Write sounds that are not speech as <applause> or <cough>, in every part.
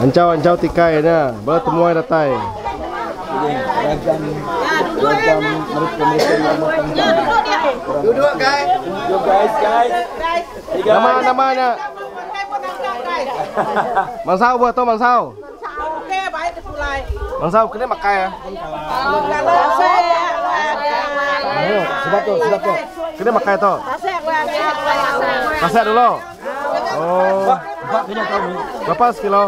Ancau ancau tikai nya. Bertemuai datai. Ragam ragam mereka-mereka yang lama panjang. Duduk guys. Yo guys, guys. Nama namanya. Mangsau buat to mangsau. Oke, baik mulai. Mangsau kena makai ya. Sedap tuh, sedap tuh. Kena makai saya Masak dulu. Oh, berapa sekilo?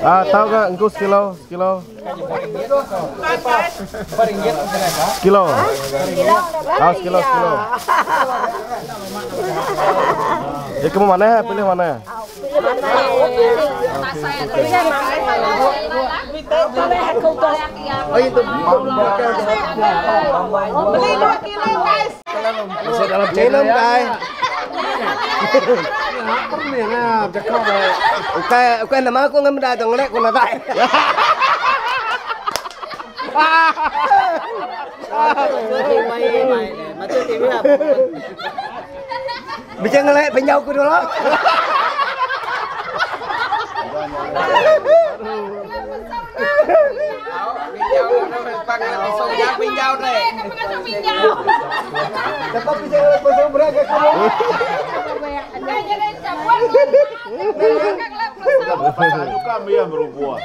Ah, tahu gak engkau sekilo? Sekilo? Berapa? Kilo. Ah, sekilo, sekilo. Ya kamu mana ya? Pilih mana ya? Oh itu beli dua kilo guys. Masih dalam channel guys. Oke, oke nama aku nggak ada dong lek kuna tak. Bisa ngelek penjauh ku dulu. Pinjau, pinjau, pinjau, pinjau, pinjau, pinjau, pinjau, pinjau, pinjau, pinjau, pinjau, pinjau, Dapat bisa ngelek pasal beraga kamu. kami yang berubah.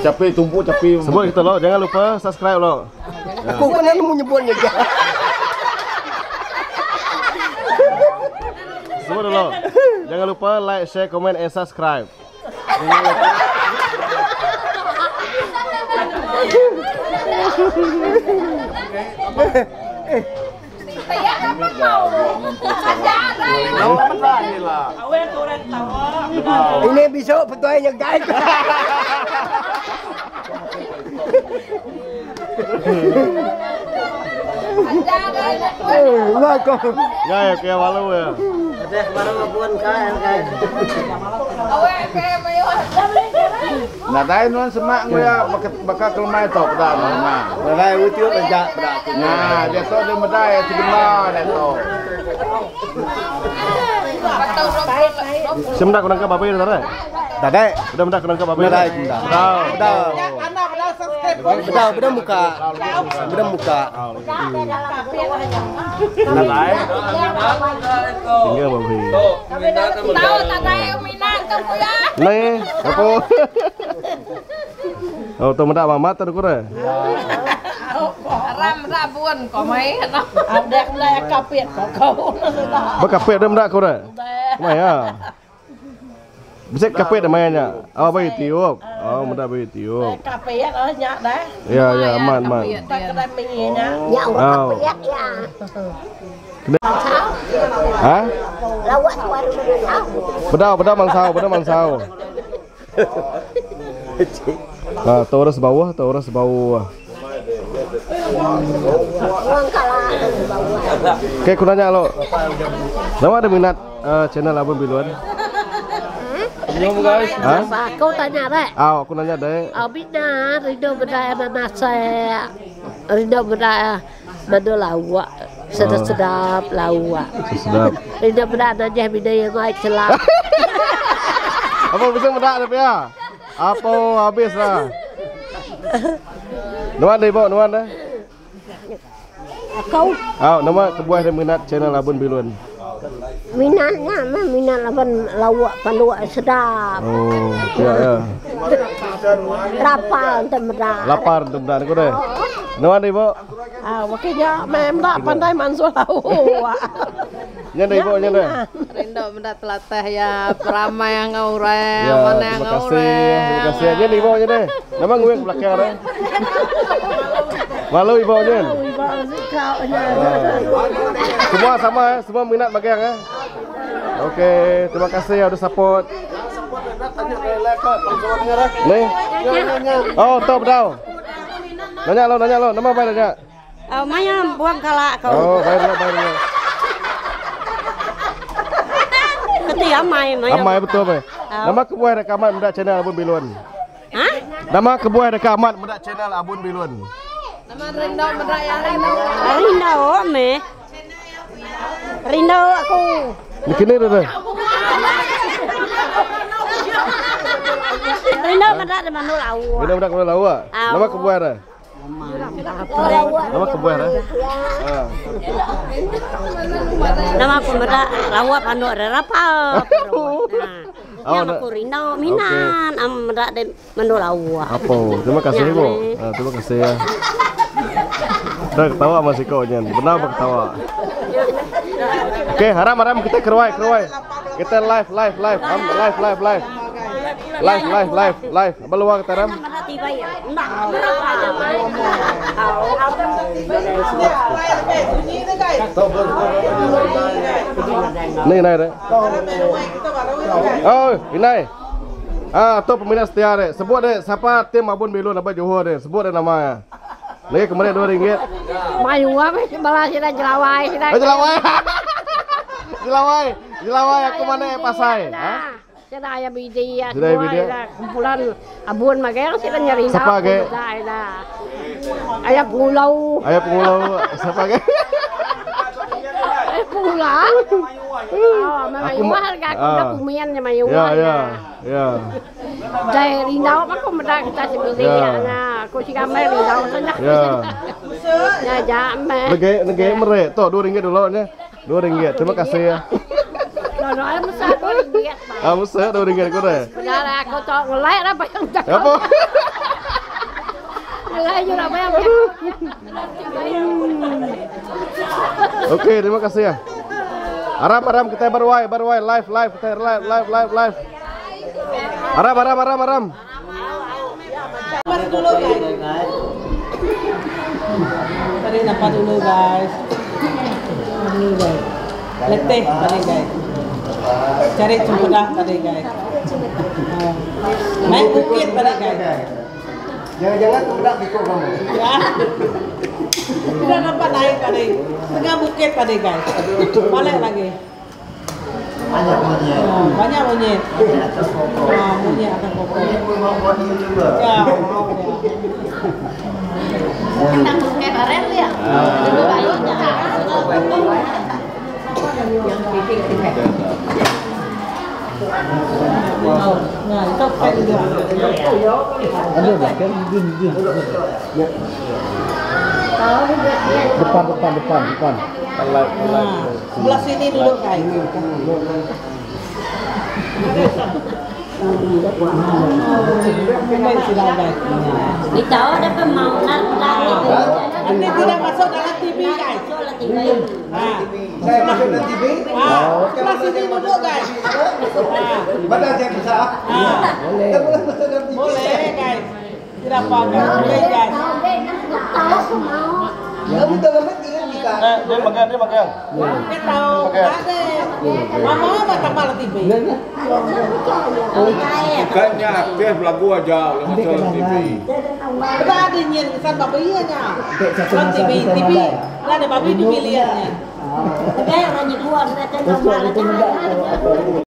Capek tumpuk capek. Sebut kita lo, jangan lupa subscribe lo. Aku kan mau nyebutnya. Sebut dulu. Jangan lupa like, share, comment, and subscribe. Ini besok petuanya guys. Wah kau. Ya, ya, kayak malu ya. Nah, tayo nuan semak nguya bakal bakal kelmai tok dah nah. Berai utiuk bejak berak. Nah, dia tu dia medai sebenar dia tu semudah kurang ke bapak ya tara? Udah mudah kurang ke bapak ya. Udah, udah. Udah. Udah, udah muka. Udah muka. Tinggal bapak. Tahu tadi minat kamu ya. Nih, aku. Oh, tuh mendak mamat tadi. 5 ra buồn có mấy nó à ya. là cà piệt có bisa kafe namanya. Oh, bayi tiup. Oh, muda bayi tiup. Kafe ya kalau nyak dah. Ya ya aman, aman. Tak. Ya, kafe ya. Hah? Lawat suara Pedau, pedau mangsau, pedau mangsau. Ah, taurus bawah, taurus bawah. Oke, aku nanya lo. Nama ada minat eh, channel Abang Biluan? Hah? Apa? Kau tanya deh. Ah, aku nanya deh. Oh, bina, Rido berdaya saya. Rido berdaya mana lawak. Sedap-sedap lawak. <laughs> Sedap. Rido berdaya jah bina yang baik celak. <laughs> Apa bisa mendak tapi ya? Apa habis lah. <laughs> Nuan deh, Bo, nuan deh. Kau Ah, nama kebuah dan minat channel Abang Biluan. minatnya mah minat lawan lawak paluak sedap. Oh, ya ya. Lapar untuk merah. Lapar untuk mendak aku deh. Nuan deh, Bo. À, makanya mem tak pandai mansul lawa. <laughs> Nya deh, Bo, nya deh. Rindo mendat telatah ya peramai yang ngore, Ya, mana yang terima ngore. kasih. Terima kasih aja nih, Bo, nya deh. Nama gue yang belakang deh. <laughs> Malu ibu Semua sama ya, semua minat bagian ya. Oke, terima kasih ya udah support. Nih. Oh, top down. Nanya lo, nanya lo, nama apa nanya? Oh, maya buang kalak kau. Oh, dulu, bayar dulu. Keti amai maya. Amai betul apa? Nama kebuah rekaman mendak channel Abun Biluan. Hah? Nama kebuah rekaman mendak channel Abun Biluan. Rindo mendat ya me. Aku. De manu lau. Kini budak kau lawa. Nama kebuah dah. Nama kebuah dah. Ha. Nama aku lawa panu ada rapa. Oh, Nama nak- aku Minan am mera de manu lau. Apa? Terima kasih Ya, ibu. ni. Ha, terima kasih ya. Dah ketawa masih kau Jan. Benar apa ketawa? Okey, haram haram kita keruai keruai. Kita live live live Am, live live live. Live live live live. Beluar kita haram. Mera tiba ya. Nak berapa? Ni nai dah. Oh, ini. Ah, tu peminat setia dek. Sebut dek siapa tim Abun Belun apa Johor dek. Sebut dek nama. Lagi kemarin dua ringgit. Mayu apa sebelah sini jelawai sini. Oh, jelawai. <laughs> jelawai. Jelawai aku mana yang pasai? Ha? Sila ayah bidi ya. Sila ayah bidi. Kumpulan abun magel sila nyari Siapa, Ge? Ayah pulau. Ayah pengulau siapa ke? Eh <laughs> pulau. <laughs> Oh, Aku mayu ma- harga aku ah. dah kumian ya mayu. Ya, ya. Ya. Dari rindau apa aku mendak kita sebili Ya. ya. Nah, aku sih kamar rindau saja. Ya. Ya jame. Negeri negeri merek. Tu dua ringgit dulu nya. Dua ringgit. Terima kasih ya. Nono ayah besar dua ringgit. Ah, besar dua ringgit kau deh. Saudara aku tok ngelai apa yang tak. Apa? Ngelai juga apa yang Okey, terima kasih ya. Aram aram kita berwai berwai live live kita live live live live. Aram aram aram aram. Tadi nampak dulu guys. Dulu guys. Letih tadi guys. Cari cempedak tadi guys. Naik bukit tadi guys. Jangan-jangan kebedak pikuk kamu. Ya. Tidak dapat naik tadi. Tengah bukit tadi guys. Balik lagi. Banyak punya. Ah, banyak monyet. Ah, monyet akan pokok. Ini pun mau buat ini juga. Ya, mau ya. Kita pakai barel ya. Dulu kayunya. Nah, itu kayak gitu. Depan depan depan depan. Live Nah, sebelah sini dulu guys. Baik, sudah guys. Nah. Kita ada pemaunan Nanti tidak masuk dalam TV guys. Nah, Saya masuk dalam TV. ah, sebelah sini dulu guys. Badan saya besar. ah, Kita boleh masuk TV. boleh guys. Tidak apa-apa. Boleh guys. Kamu dalam negeri kan kita. Dia makan dia makan. Kita tahu ada. Mama apa tambah dalam TV? Bukannya aktif lagu aja dalam TV. Kita ada nyen kesan bapak iya nya. TV, TV. Lah ada babi di biliarnya. Ada orang nyebuan, ada tambah